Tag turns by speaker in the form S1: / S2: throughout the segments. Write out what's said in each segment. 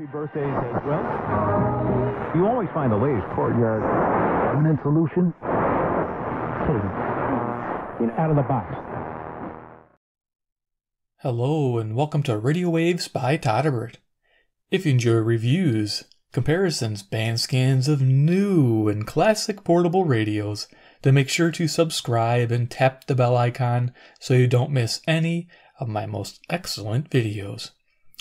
S1: Happy birthdays as well. You always find the latest courtyard permanent solution. Out of the box.
S2: Hello, and welcome to Radio Waves by Todderbert. If you enjoy reviews, comparisons, band scans of new and classic portable radios, then make sure to subscribe and tap the bell icon so you don't miss any of my most excellent videos.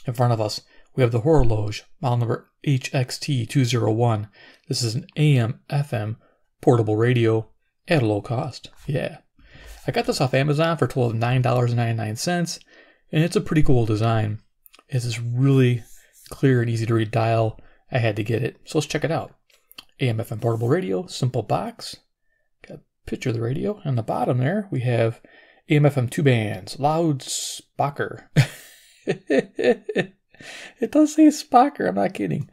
S2: In front of us, we have the Horologe, model number HXT201. This is an AM FM portable radio at a low cost. Yeah. I got this off Amazon for total of $9.99, and it's a pretty cool design. It's this really clear and easy to read dial. I had to get it. So let's check it out. AM FM portable radio, simple box. Got a picture of the radio. On the bottom there, we have AM FM two bands, loud Spocker. it does say Spocker, I'm not kidding.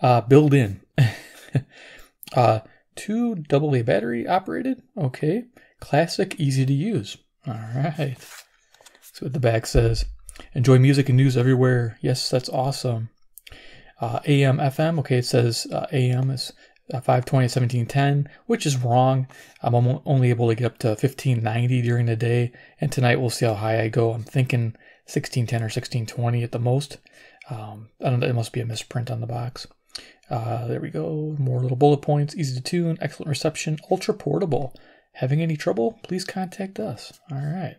S2: Uh, built in. uh, two AA battery operated. Okay. Classic, easy to use. All right. So what the back says. Enjoy music and news everywhere. Yes, that's awesome. Uh, AM, FM. Okay, it says uh, AM is uh, 520 1710, which is wrong. I'm only able to get up to 1590 during the day, and tonight we'll see how high I go. I'm thinking 1610 or 1620 at the most. Um, I don't know, it must be a misprint on the box. Uh, there we go. More little bullet points. Easy to tune. Excellent reception. Ultra portable. Having any trouble? Please contact us. All right.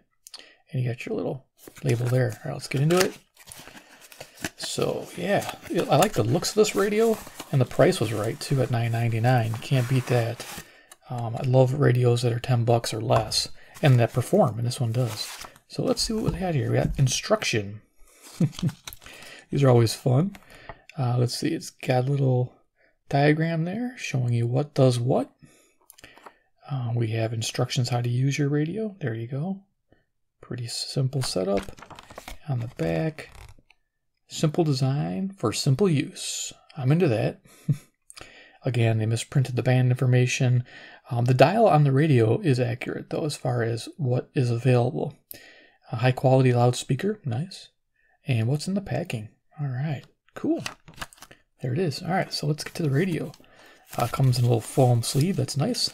S2: And you got your little label there. All right, let's get into it. So yeah, I like the looks of this radio, and the price was right too at $9.99. Can't beat that. Um, I love radios that are 10 bucks or less, and that perform, and this one does. So let's see what we had here. We got instruction. These are always fun. Uh, let's see, it's got a little diagram there showing you what does what. Uh, we have instructions how to use your radio. There you go. Pretty simple setup. On the back, simple design for simple use. I'm into that. Again, they misprinted the band information. Um, the dial on the radio is accurate, though, as far as what is available. A high quality loudspeaker, nice. And what's in the packing? All right, cool. There it is. All right, so let's get to the radio. Uh, comes in a little foam sleeve. That's nice.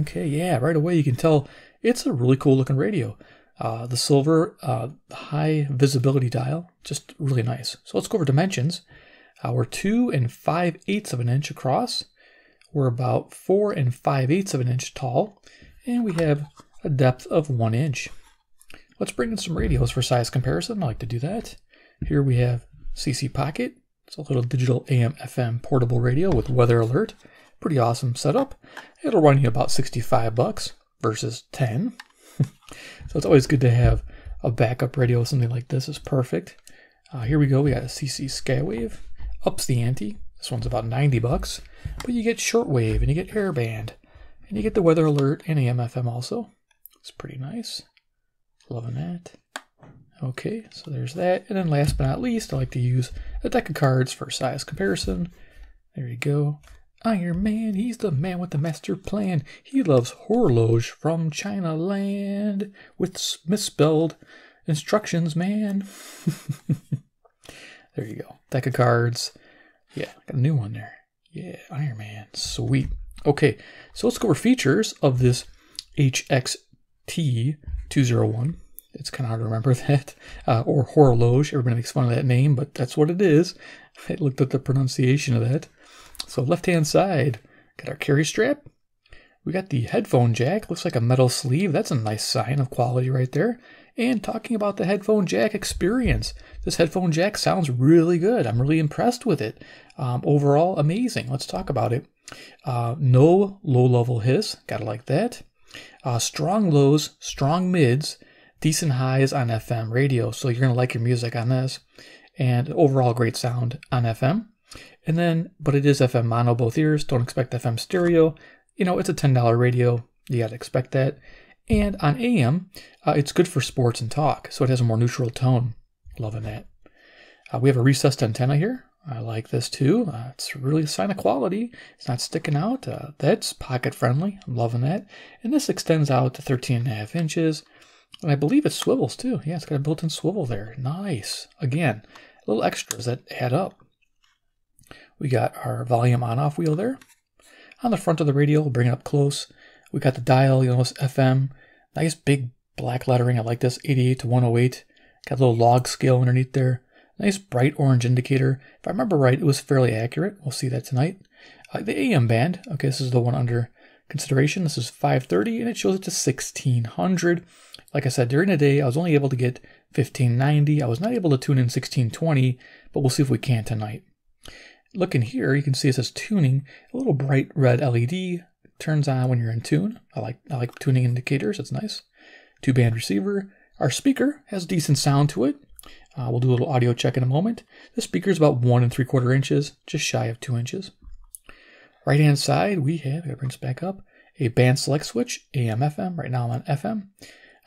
S2: Okay, yeah, right away you can tell it's a really cool looking radio. Uh, the silver uh, high visibility dial, just really nice. So let's go over dimensions. Uh, we're two and five eighths of an inch across. We're about four and five eighths of an inch tall, and we have a depth of one inch. Let's bring in some radios for size comparison. I like to do that. Here we have CC Pocket, it's a little digital AM FM portable radio with weather alert. Pretty awesome setup. It'll run you about 65 bucks versus 10. so it's always good to have a backup radio. Something like this is perfect. Uh, here we go. We got a CC Skywave. Ups the ante. This one's about 90 bucks. But you get shortwave and you get air band. And you get the weather alert and AM FM also. It's pretty nice. Loving that. Okay, so there's that. And then last but not least, I like to use a deck of cards for size comparison. There you go. Iron Man, he's the man with the master plan. He loves horloge from China land with misspelled instructions, man. there you go. Deck of cards. Yeah, got a new one there. Yeah, Iron Man. Sweet. Okay, so let's go over features of this HXT201. It's kind of hard to remember that. Uh, or horloge. Everybody makes fun of that name, but that's what it is. I looked at the pronunciation of that. So left hand side, got our carry strap. We got the headphone jack. Looks like a metal sleeve. That's a nice sign of quality right there. And talking about the headphone jack experience, this headphone jack sounds really good. I'm really impressed with it. Um, overall, amazing. Let's talk about it. Uh, no low level hiss. Gotta like that. Uh, strong lows, strong mids, decent highs on FM radio, so you're to like your music on this. And overall, great sound on FM. And then, but it is FM mono both ears. Don't expect FM stereo. You know, it's a $10 radio. You got to expect that. And on AM, uh, it's good for sports and talk, so it has a more neutral tone. Loving that. Uh, we have a recessed antenna here. I like this too. Uh, it's really a sign of quality. It's not sticking out. Uh, that's pocket friendly. I'm loving that. And this extends out to 13 and a half inches. And I believe it swivels too. Yeah, it's got a built-in swivel there. Nice. Again, little extras that add up. We got our volume on off wheel there. On the front of the radio, we'll bring it up close. We got the dial, you know, it's FM. Nice big black lettering. I like this 88 to 108. Got a little log scale underneath there. Nice bright orange indicator. If I remember right, it was fairly accurate. We'll see that tonight. Uh, the AM band, okay, this is the one under consideration. This is 530 and it shows it to 1600. Like I said, during the day, I was only able to get 1590. I was not able to tune in 1620, but we'll see if we can tonight. Looking here, you can see it says tuning. A little bright red LED turns on when you're in tune. I like I like tuning indicators. It's nice. Two band receiver. Our speaker has decent sound to it. Uh, we'll do a little audio check in a moment. The speaker is about one and three quarter inches, just shy of two inches. Right hand side, we have, it brings back up, a band select switch, AM, FM. Right now I'm on FM.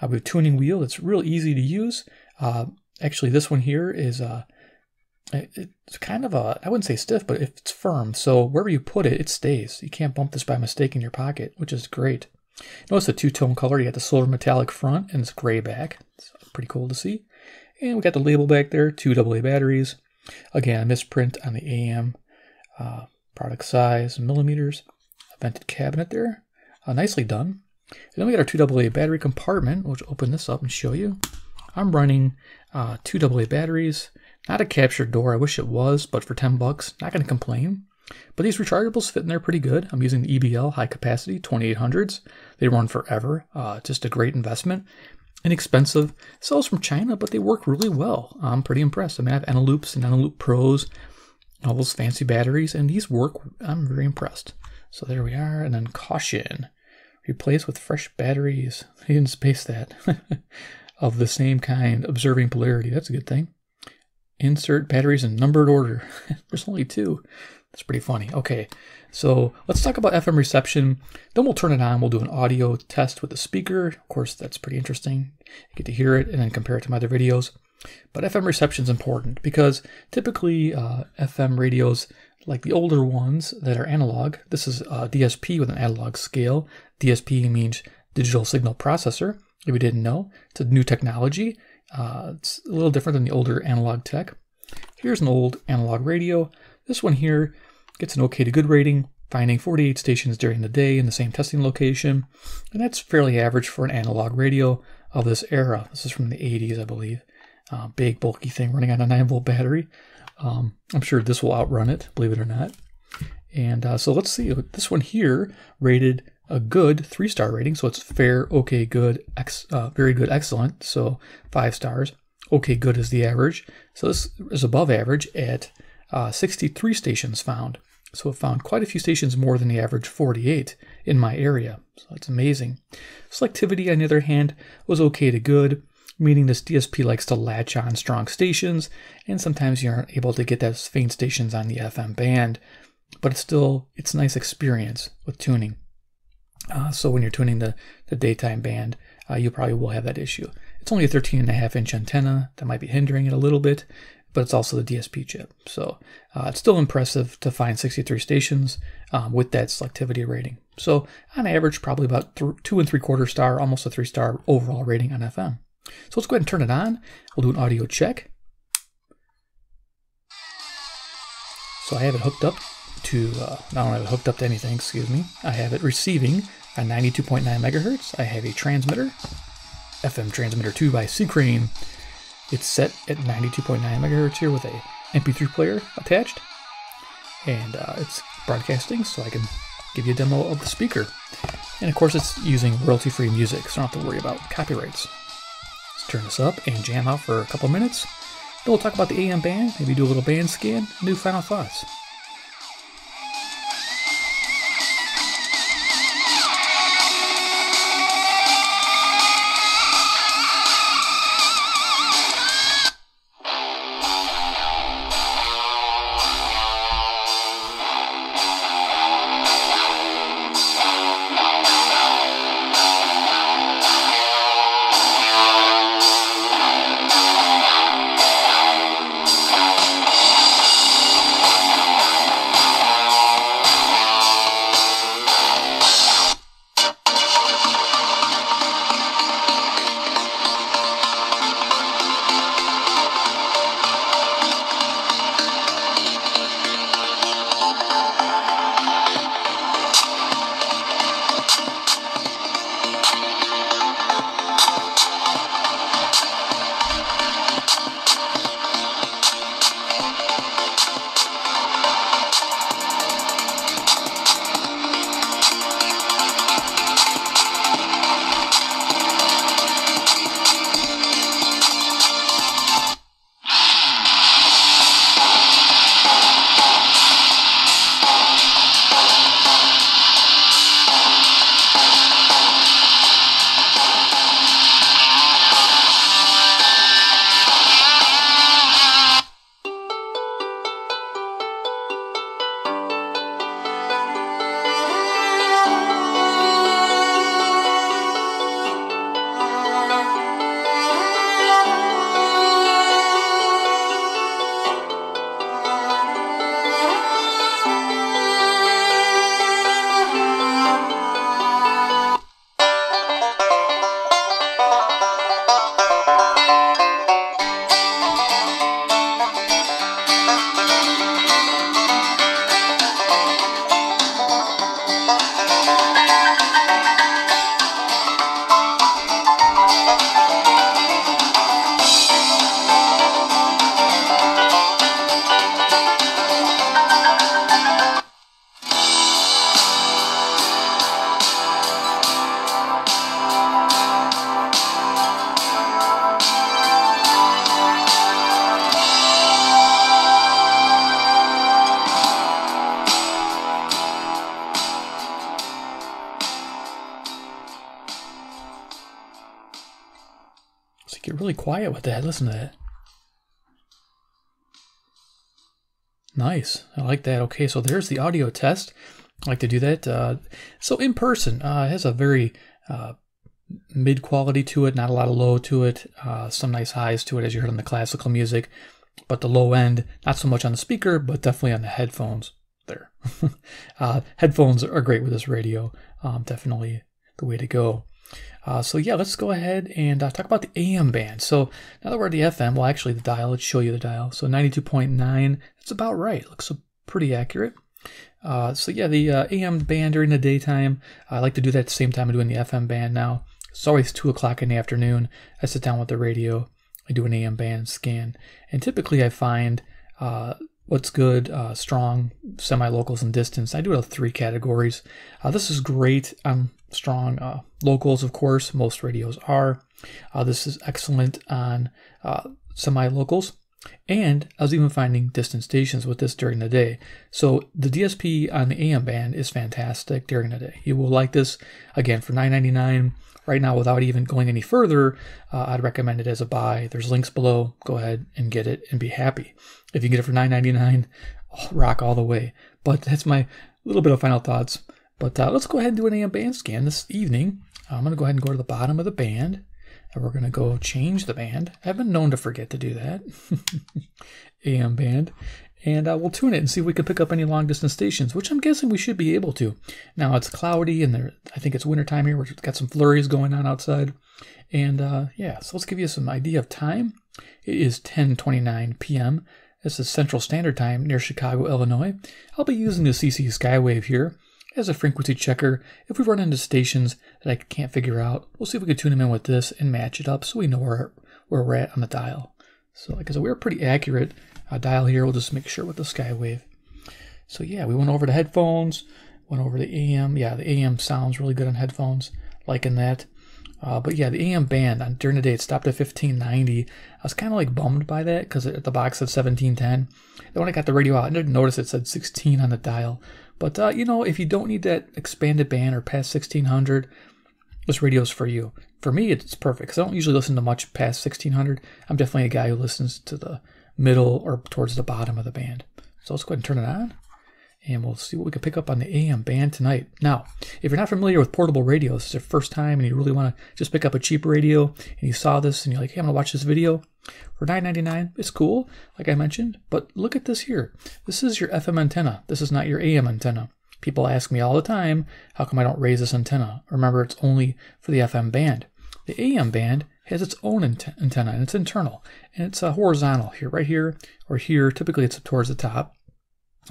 S2: Uh, we have a tuning wheel that's real easy to use. Uh, actually, this one here is uh, it's kind of a, I wouldn't say stiff, but if it's firm. So wherever you put it, it stays. You can't bump this by mistake in your pocket, which is great. Notice the two-tone color. You got the silver metallic front and it's gray back. It's pretty cool to see. And we got the label back there, two AA batteries. Again, a misprint on the AM. Uh, product size, millimeters. A vented cabinet there. Uh, nicely done. And then we got our two AA battery compartment, which open this up and show you. I'm running uh, two AA batteries. Not a captured door. I wish it was, but for 10 bucks, not going to complain. But these rechargeables fit in there pretty good. I'm using the EBL high capacity 2800s. They run forever. Uh, just a great investment. Inexpensive. Sells from China, but they work really well. I'm pretty impressed. I mean, I have Eneloops and Eneloop Pros, all those fancy batteries, and these work. I'm very impressed. So there we are. And then caution. Replace with fresh batteries. He didn't space that. of the same kind, observing polarity. That's a good thing. Insert batteries in numbered order. There's only two. That's pretty funny. Okay, so let's talk about FM reception. Then we'll turn it on. We'll do an audio test with the speaker. Of course, that's pretty interesting. You get to hear it and then compare it to my other videos. But FM reception is important because typically uh, FM radios, like the older ones that are analog, this is a DSP with an analog scale. DSP means digital signal processor. If you didn't know, it's a new technology. Uh, it's a little different than the older analog tech. Here's an old analog radio. This one here gets an okay to good rating, finding 48 stations during the day in the same testing location, and that's fairly average for an analog radio of this era. This is from the 80s, I believe. Uh, big, bulky thing running on a 9 volt battery. Um, I'm sure this will outrun it, believe it or not. And uh, so let's see. This one here rated a good three star rating. So it's fair, okay, good, ex, uh, very good, excellent. So five stars. Okay, good is the average. So this is above average at uh, 63 stations found. So it found quite a few stations more than the average 48 in my area. So it's amazing. Selectivity, on the other hand, was okay to good, meaning this DSP likes to latch on strong stations, and sometimes you aren't able to get those faint stations on the FM band, but it's still it's a nice experience with tuning. Uh, so when you're tuning the, the daytime band, uh, you probably will have that issue. It's only a 13 and a half inch antenna that might be hindering it a little bit, but it's also the DSP chip. So uh, it's still impressive to find 63 stations um, with that selectivity rating. So on average, probably about two and three quarter star, almost a three star overall rating on FM. So let's go ahead and turn it on. We'll do an audio check. So I have it hooked up to, uh, I don't have it hooked up to anything, excuse me. I have it receiving at 92.9 megahertz. I have a transmitter, FM transmitter 2 by C-Crane. It's set at 92.9 megahertz here with a MP3 player attached. And uh, it's broadcasting, so I can give you a demo of the speaker. And of course, it's using royalty free music, so I don't have to worry about copyrights. Turn this up and jam out for a couple minutes. Then we'll talk about the AM band, maybe do a little band scan, new final thoughts. Really quiet with that. Listen to that. Nice. I like that. Okay, so there's the audio test. I like to do that. Uh, so in person, uh, it has a very uh, mid quality to it, not a lot of low to it, uh, some nice highs to it as you heard on the classical music, but the low end, not so much on the speaker, but definitely on the headphones there. uh, headphones are great with this radio, um, definitely the way to go. Uh, so yeah, let's go ahead and uh, talk about the AM band. So now that we're at the FM, well, actually the dial, let's show you the dial. So 92.9, that's about right. Looks pretty accurate. Uh, so yeah, the uh, AM band during the daytime, I like to do that at the same time I'm doing the FM band now. It's always 2 o'clock in the afternoon. I sit down with the radio, I do an AM band scan, and typically I find uh, what's good, uh, strong, semi-locals, and distance. I do have three categories. Uh, this is great on strong uh, locals, of course. Most radios are. Uh, this is excellent on uh, semi-locals. And I was even finding distant stations with this during the day. So the DSP on the AM band is fantastic during the day. You will like this again for $9.99 right now without even going any further. Uh, I'd recommend it as a buy. There's links below. Go ahead and get it and be happy. If you get it for $9.99, oh, rock all the way. But that's my little bit of final thoughts. But uh, let's go ahead and do an AM band scan this evening. I'm going to go ahead and go to the bottom of the band and we're going to go change the band. I've been known to forget to do that. AM band. And uh, we'll tune it and see if we can pick up any long distance stations, which I'm guessing we should be able to. Now it's cloudy and there, I think it's wintertime here. We've got some flurries going on outside. And uh, yeah, so let's give you some idea of time. It is 10:29 p.m. This is Central Standard Time near Chicago, Illinois. I'll be using the CC Skywave here as a frequency checker. If we run into stations that I can't figure out, we'll see if we can tune them in with this and match it up so we know where, where we're at on the dial. So like I said, we're pretty accurate uh, dial here. We'll just make sure with the Skywave. So yeah, we went over the headphones, went over the AM. Yeah, the AM sounds really good on headphones, liking that. Uh, but yeah, the AM band on, during the day it stopped at 1590. I was kind of like bummed by that because at the box said 1710. Then when I got the radio out, I didn't notice it said 16 on the dial. But, uh, you know, if you don't need that expanded band or past 1600, this radio's for you. For me, it's perfect because I don't usually listen to much past 1600. I'm definitely a guy who listens to the middle or towards the bottom of the band. So let's go ahead and turn it on and we'll see what we can pick up on the AM band tonight. Now, if you're not familiar with portable radios, it's your first time and you really want to just pick up a cheap radio and you saw this and you're like, hey, I'm going to watch this video for $9.99, it's cool, like I mentioned, but look at this here. This is your FM antenna. This is not your AM antenna. People ask me all the time, how come I don't raise this antenna? Remember, it's only for the FM band. The AM band has its own antenna and it's internal and it's a horizontal here, right here or here. Typically, it's towards the top.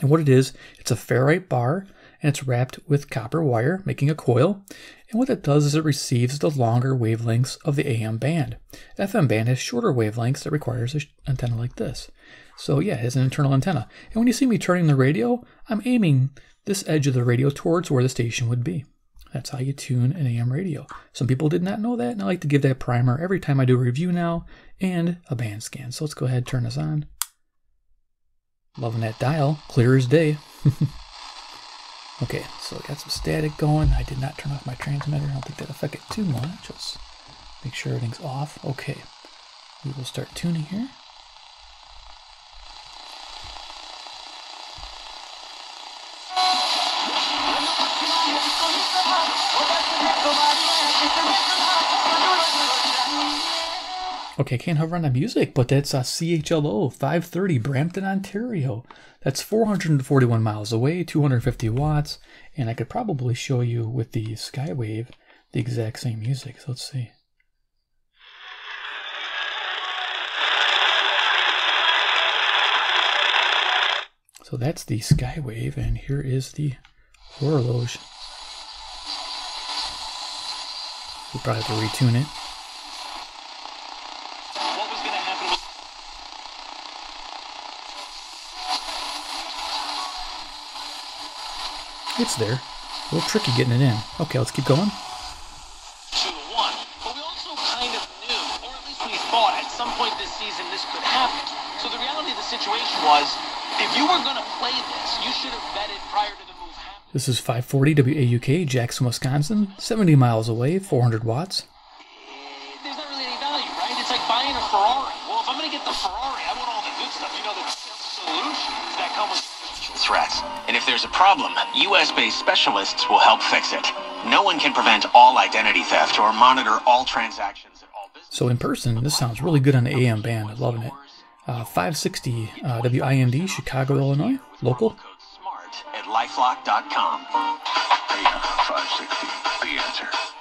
S2: And what it is, it's a ferrite bar and it's wrapped with copper wire, making a coil. And what it does is it receives the longer wavelengths of the AM band. FM band has shorter wavelengths that requires an antenna like this. So yeah, it has an internal antenna. And when you see me turning the radio, I'm aiming this edge of the radio towards where the station would be. That's how you tune an AM radio. Some people did not know that, and I like to give that primer every time I do a review now and a band scan. So let's go ahead and turn this on. Loving that dial, clear as day. okay, so I got some static going. I did not turn off my transmitter. I don't think that affected it too much. Let's make sure everything's off. Okay, we will start tuning here. Okay, I can't hover on the music, but that's uh, a CHLO 530 Brampton, Ontario. That's 441 miles away, 250 watts, and I could probably show you with the Skywave the exact same music. So let's see. So that's the Skywave, and here is the Horologe. We'll probably have to retune it. It's there. A little tricky getting it in. Okay, let's keep going.
S3: Two to one. But we also kind of knew, or at least we thought at some point this season this could happen. So the reality of the situation was, if you were going to play this, you should have vetted prior to the move happening.
S2: This is 540 WAUK, Jackson, Wisconsin, 70 miles away, 400 watts.
S3: Eh, there's not really any value, right? It's like buying a Ferrari. Well, if I'm going to get the Ferrari. I want all the good stuff. You know, the solutions that come with threats. And if there's a problem, US-based specialists will help fix it. No one can prevent all identity theft or monitor all transactions at all business.
S2: So in person, this sounds really good on the AM band. I'm Loving it. Uh, 560 uh, WIND, Chicago, Illinois. Local.
S3: SMART at lifelock.com.
S4: AM 560, the answer.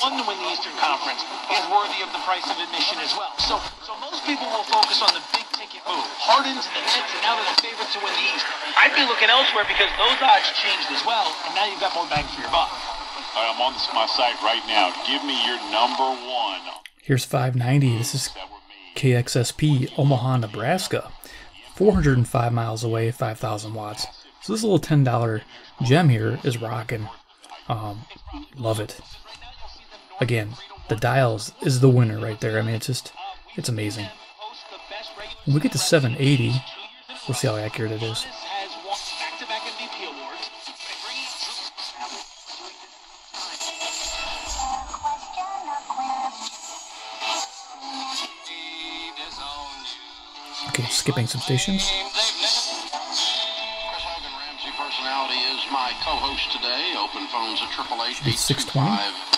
S3: One to win the Eastern Conference is worthy of the price of admission as well. So, so most people will focus on the big ticket move. Harden's the Nets, and now they're the favorites to win the East. I'd be looking elsewhere because those odds changed as well, and now you've got more bang for your buck.
S4: All right, I'm on this, my site right now. Give me your number one.
S2: Here's 590. This is
S4: That were.
S2: KXSP, Omaha, Nebraska. 405 miles away, 5,000 watts. So this little $10 gem here is rocking. Um, love it again, the dials is the winner right there. I mean, it's just, it's amazing. When we get to 780, we'll see how accurate it is. Okay, skipping some stations. It's 620.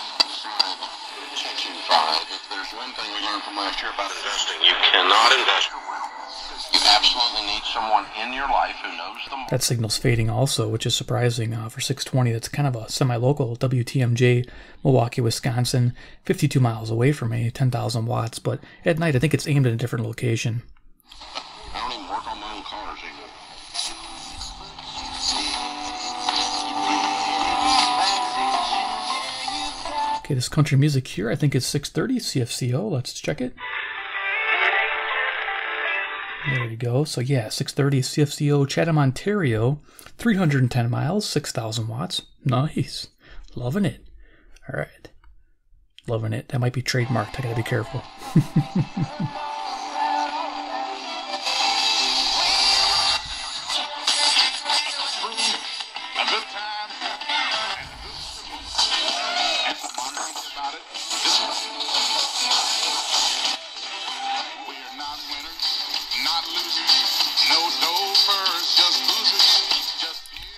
S5: Need someone in your life who knows the
S2: That signal's fading also, which is surprising uh, for 620. That's kind of a semi-local WTMJ, Milwaukee, Wisconsin, 52 miles away from me, 10,000 watts. But at night, I think it's aimed at a different location.
S5: I don't even work on my own cars anymore.
S2: Okay, this country music here, I think it's 630 CFCO. Let's check it. There you go. So yeah, 630 CFCO, Chatham, Ontario, 310 miles, 6,000 watts. Nice. Loving it. All right. Loving it. That might be trademarked. I gotta be careful.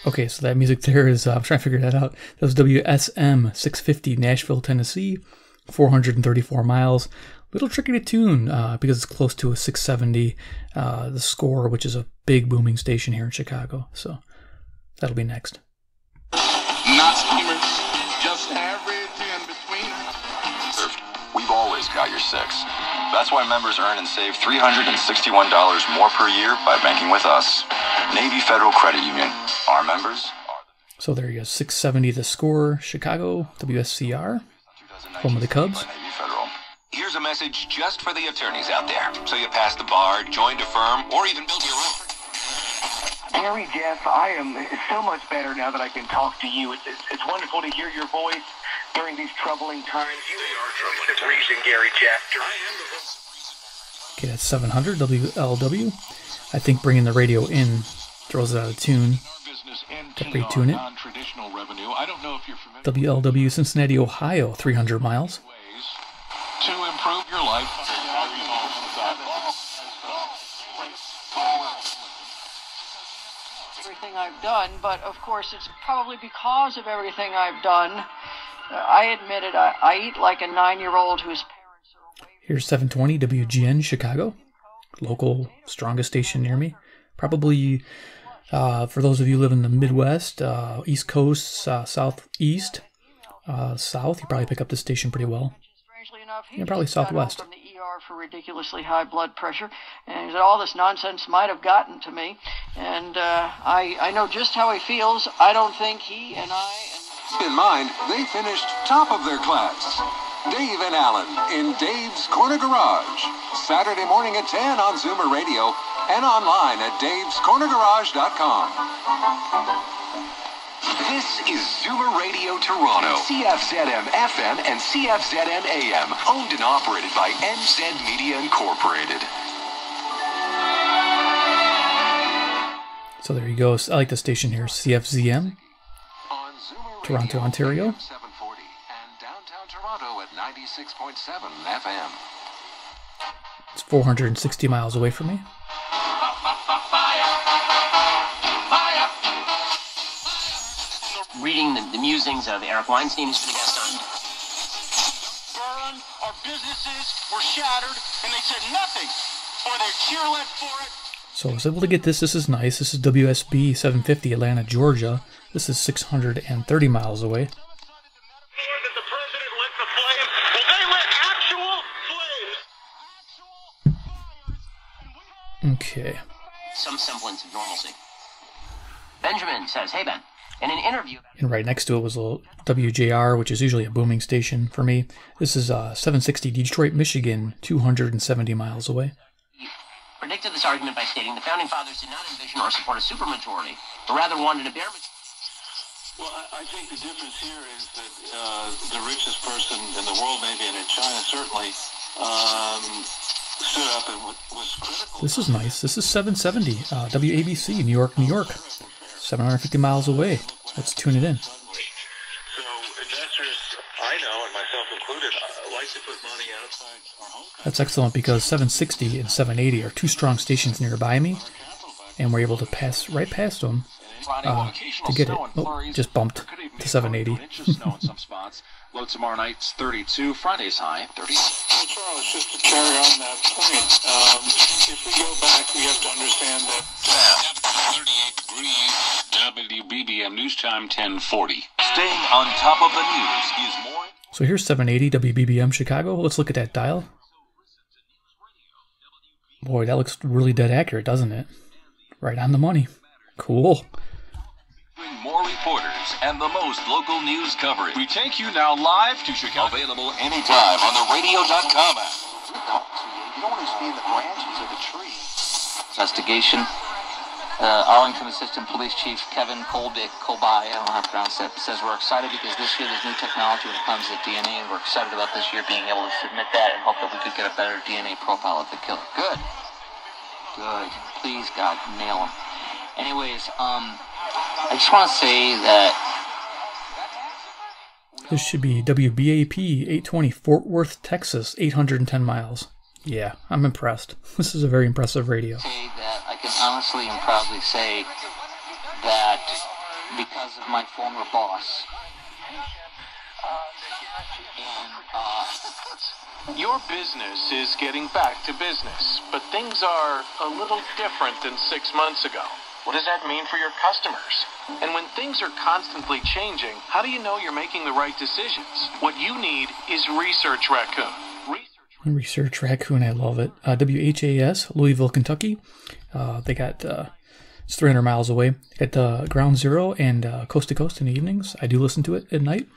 S2: Okay, so that music there is, uh, I'm trying to figure that out. That was WSM 650, Nashville, Tennessee, 434 miles. Little tricky to tune uh, because it's close to a 670, uh, the score, which is a big booming station here in Chicago. So that'll be next.
S4: not schemers, just average in between.
S6: We've always got your six. That's why members earn and save $361 more per year by banking with us. Navy Federal Credit Union. Our members are
S2: So there you go, 670 the score, Chicago, WSCR. Home of the Cubs.
S6: by Navy Federal.
S7: Here's a message just for the attorneys out there. So you passed the bar, joined a firm, or even built your own.
S8: Gary, Jeff, I am so much better now that I can talk to you. It's, it's, it's wonderful to hear your voice during these troubling times. You are troubling the reason, Gary, Jeff.
S2: Okay, that's 700 WLW. I think bringing the radio in throws it out of tune.
S4: Business
S2: Got to retune it.
S4: I don't know if you're familiar
S2: WLW Cincinnati, Ohio, 300 miles.
S4: to improve your life.
S9: everything I've done, but of course it's probably because of everything I've done. Uh, I admit it, I, I eat like a nine year old whose parents are away.
S2: Here's 720 WGN Chicago, local strongest station near me. Probably uh, for those of you who live in the Midwest, uh, East Coast, uh, Southeast, uh, South, you probably pick up the station pretty well.
S9: Strangely enough,
S2: Yeah, probably
S9: just got home
S2: Southwest.
S9: from the ER for ridiculously high blood pressure, and he said all this nonsense might have gotten to me, and uh, I I know just how he feels. I don't think he and I and
S10: in mind, they finished top of their class. Dave and Alan in Dave's Corner Garage. Saturday morning at 10 on Zoomer Radio and online at davescornergarage.com.
S7: This is Zoomer Radio Toronto, CFZM FM and CFZM AM, owned and operated by MZ Media Incorporated.
S2: So there you go. I like the station here, CFZM. Toronto, Ontario.
S10: 740 and downtown Toronto at 96.7 FM.
S2: It's 460 miles away from me.
S3: Reading the, the musings of Eric Weinstein, who's been a guest on.
S4: Burn, our businesses were shattered, and they said nothing. Or they cheerled for it.
S2: So I was able to get this. This is nice. This is WSB 750 Atlanta, Georgia. This is 630 miles away. Okay.
S3: Some semblance of normalcy. Benjamin says, Hey Ben, in an interview.
S2: And right next to it was a little WJR, which is usually a booming station for me. This is uh, 760 Detroit, Michigan, 270 miles away.
S3: predicted this argument by stating the founding fathers did not envision or support a supermajority, but rather wanted a bare majority.
S11: Well, I I think the difference here is that uh, the richest person in the world, maybe, and in China certainly, um, stood up and was critical.
S2: This is nice. This is 770 uh, WABC, New York, New York. 750 miles away. Let's tune it in.
S11: So investors, I know, and myself included, uh, like to put money outside
S2: That's excellent because 760 and 780 are two strong stations nearby me, and we're able to pass right past them uh, to get it. Oh, just bumped to 780.
S12: Inches snow in some spots. Low tomorrow night's 32. Friday's high 30.
S11: Well, Charles, just to carry on that point, um, if we go back, we have to understand that
S12: 38 degrees. WBBM News Time 1040.
S13: Staying on top of the news is more.
S2: So here's 780 WBBM Chicago. Let's look at that dial. Boy, that looks really dead accurate, doesn't it? Right on the money. Cool.
S13: Bring more reporters and the most local news coverage.
S12: We take you now live to Chicago.
S13: Available anytime on the radio.com app.
S4: You don't want to be in the branches of the tree.
S14: investigation. Uh, Arlington Assistant Police Chief Kevin Colby, Colby, I don't know how to pronounce that, says we're excited because this year there's new technology when it comes to DNA, and we're excited about this year being able to submit that and hope that we could get a better DNA profile of the killer. Good. Good. Please, God, nail him. Anyways, um, I just want to say that
S2: This should be WBAP 820 Fort Worth, Texas, 810 miles. Yeah, I'm impressed. This is a very impressive radio.
S14: that I can honestly and proudly say that because of my former boss, and uh,
S15: Your business is getting back to business, but things are a little different than six months ago. What does that mean for your customers? And when things are constantly changing, how do you know you're making the right decisions? What you need is Research Raccoon.
S2: Research Raccoon, I love it. Uh, WHAS, Louisville, Kentucky. Uh, they got uh, it's 300 miles away. At uh, Ground Zero and uh, Coast to Coast in the evenings. I do listen to it at night,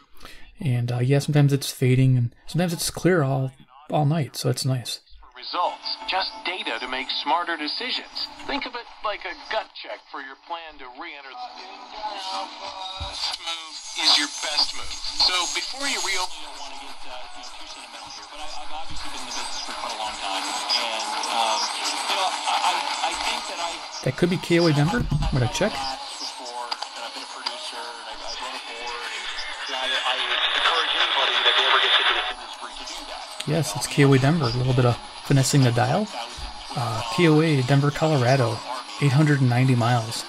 S2: and uh, yeah, sometimes it's fading, and sometimes it's clear all all night. So it's nice.
S15: Results, just data to make smarter decisions. Think of it like a gut check for your plan to re-enter the move is your best move. So before you reopen,
S16: I don't want to get uh, you know, too sentimental here, but I, I've obviously been in the business for quite a long time, and um, you know, I, I, I think that I
S2: That could be KOA Denver. I'm gonna check.
S16: before, and I've been a producer, and I've, I've run a board, and you know, I, I encourage anybody that ever gets into this industry to do that.
S2: Yes, it's KOA Denver. A little bit of finessing the dial. Uh, KOA Denver, Colorado, 890 miles.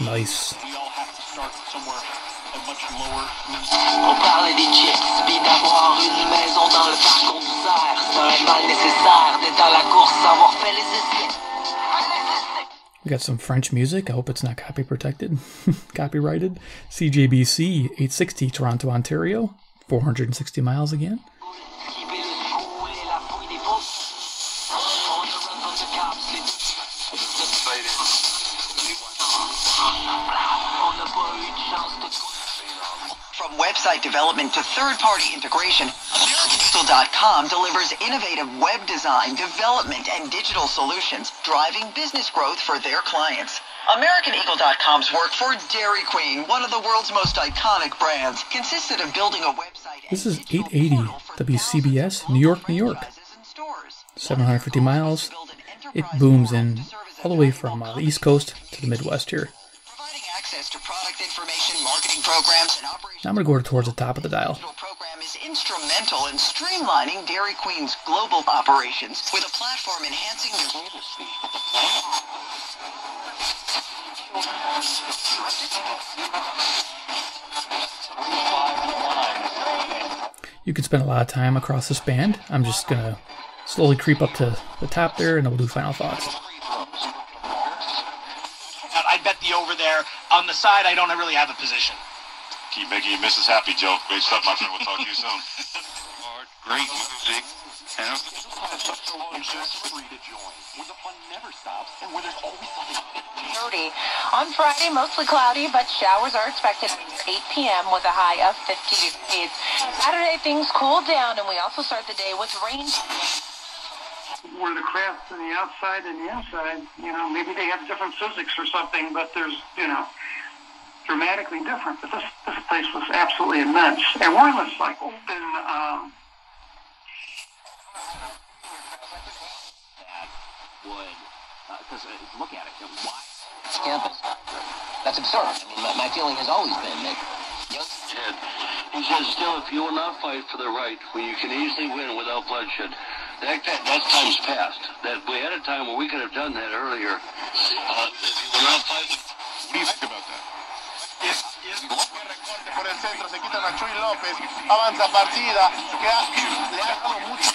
S2: Nice.
S17: On parlait des chicks, puis d'avoir une maison dans le parcours du cerf. C'est un mal nécessaire d'être dans la course, savoir faire les essais.
S2: We got some French music. I hope it's not copy protected, copyrighted. CJBC 860 Toronto, Ontario, 460 miles again.
S18: To third-party integration, AmericanEagle.com delivers innovative web design, development, and digital solutions, driving business growth for their clients. AmericanEagle.com's work for Dairy Queen, one of the world's most iconic brands, consisted of building a website
S2: This is 880 WCBS, New York, New York. 750 miles. It booms in all the way from uh, the East Coast to the Midwest here.
S18: Access to product information, marketing programs, and
S2: Now I'm going to go towards the top of the dial.
S18: program is instrumental in streamlining Dairy Queen's global operations with a platform enhancing their
S2: You could spend a lot of time across this band. I'm just gonna slowly creep up to the top there and we'll do final thoughts.
S3: There. On the side, I don't really have a position.
S4: Keep making your missus happy, Joe. Great stuff, my friend. We'll talk to you soon.
S11: Great music. And
S17: Thirty. On Friday, mostly cloudy, but showers are expected at 8 p.m. with a high of 50 degrees. Saturday, things cool down, and we also start the day with rain.
S15: Where the crafts on the outside and the inside, you know, maybe they have different physics or something, but there's, you know, dramatically different. But this, this place was absolutely immense. And we're in this, like, open, um,
S19: would, because uh, look at it, you know, why campus? That's absurd. I mean, my, my feeling has always been that.
S20: Ted, he says still, if you will not fight for the right, when you can easily win without bloodshed, that, that, that time's past. That we had a time where we could have done that earlier. Uh, if you not fight.
S4: What do you think about that? Por el centro se quitan a Chuy López, avanza partida, que ha, le ha dado mucho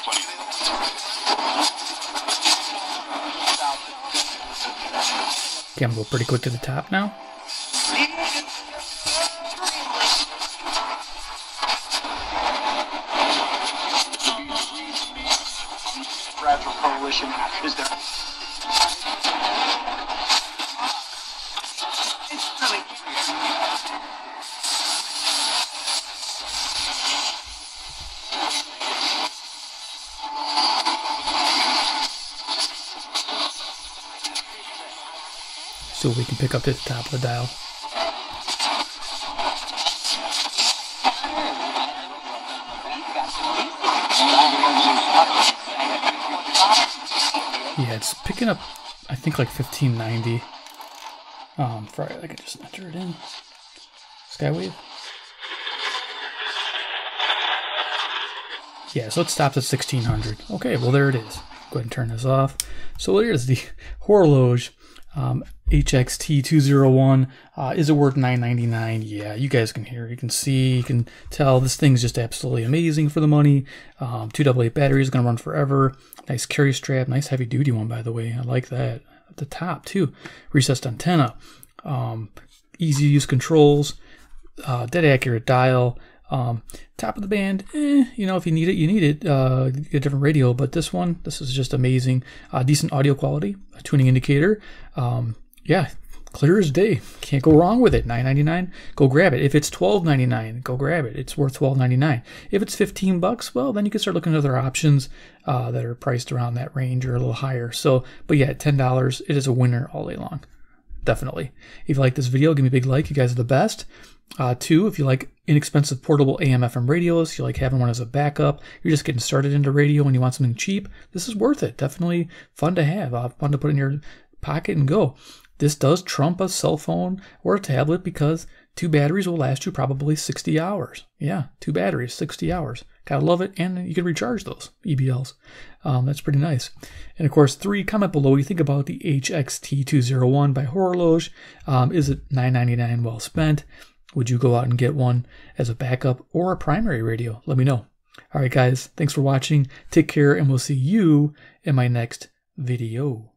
S2: Okay, I'm go pretty quick to the top now. We can pick up to the top of the dial. Yeah, it's picking up, I think like 1590. Um, Friday, I can just enter it in. Skywave. Yeah, so it stops at 1600. Okay, well there it is. Go ahead and turn this off. So here's the Horloge um, HXT201. Uh, is it worth 9.99? Yeah, you guys can hear, you can see, you can tell this thing's just absolutely amazing for the money. Um, two AA battery is going to run forever. Nice carry strap, nice heavy duty one by the way. I like that. At the top too, recessed antenna, um, easy to use controls, uh, dead accurate dial. Um, top of the band, eh, you know, if you need it, you need it. Uh, a different radio, but this one, this is just amazing. Uh, decent audio quality, a tuning indicator. Um, yeah, clear as day. Can't go wrong with it. Nine ninety nine, go grab it. If it's twelve ninety nine, go grab it. It's worth twelve ninety nine. If it's fifteen bucks, well, then you can start looking at other options uh, that are priced around that range or a little higher. So, but yeah, ten dollars, it is a winner all day long. Definitely. If you like this video, give me a big like. You guys are the best. Uh, two, if you like inexpensive portable AM FM radios, you like having one as a backup, you're just getting started into radio and you want something cheap, this is worth it. Definitely fun to have, uh, fun to put in your pocket and go. This does trump a cell phone or a tablet because two batteries will last you probably 60 hours. Yeah, two batteries, 60 hours. Gotta love it, and you can recharge those EBLs. Um, that's pretty nice. And of course, three, comment below you think about the HXT201 by Horologe. Um, is it $9.99 well spent? Would you go out and get one as a backup or a primary radio? Let me know. All right, guys, thanks for watching. Take care, and we'll see you in my next video.